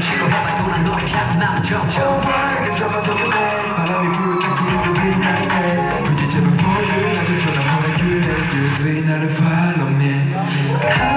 시도해봐 또난 너의 향 마음은 점점 빨개 잡아서 그래 바람이 불어잡기 힘든 이날에 굳이 제발 for you I just wanna hold you and you 나를 follow me.